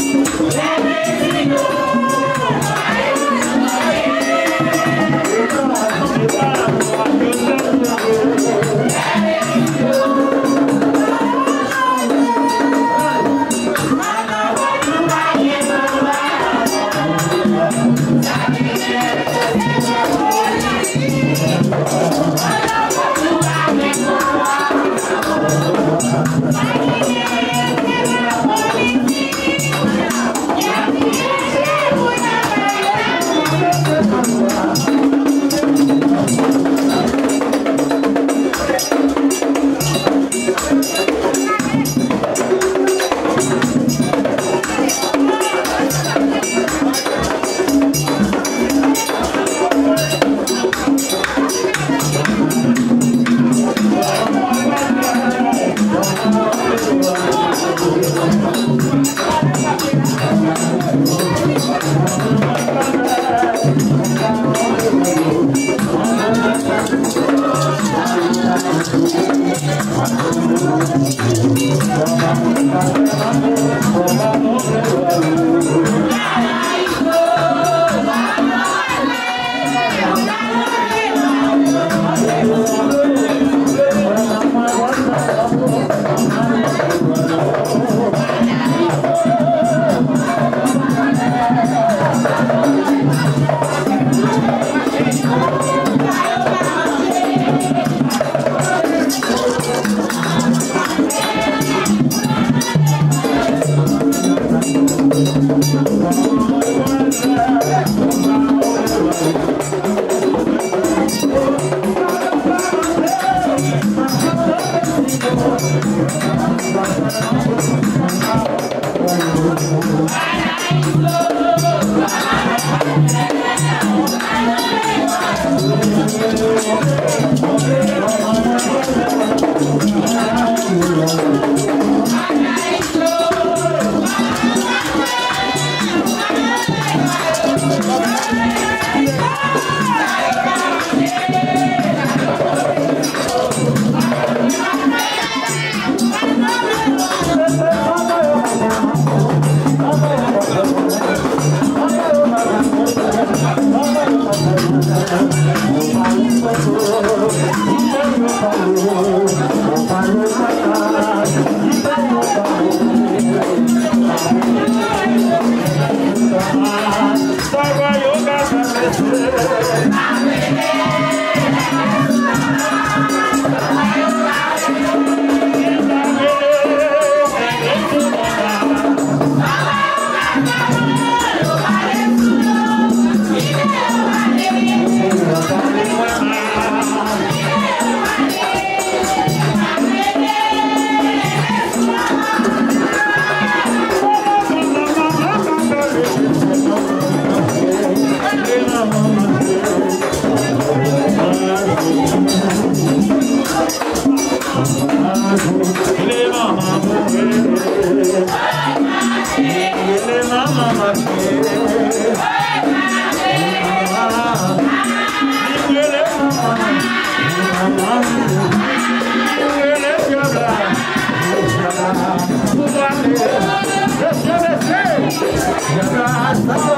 ¡Abre, Señor! I'm. Let's go.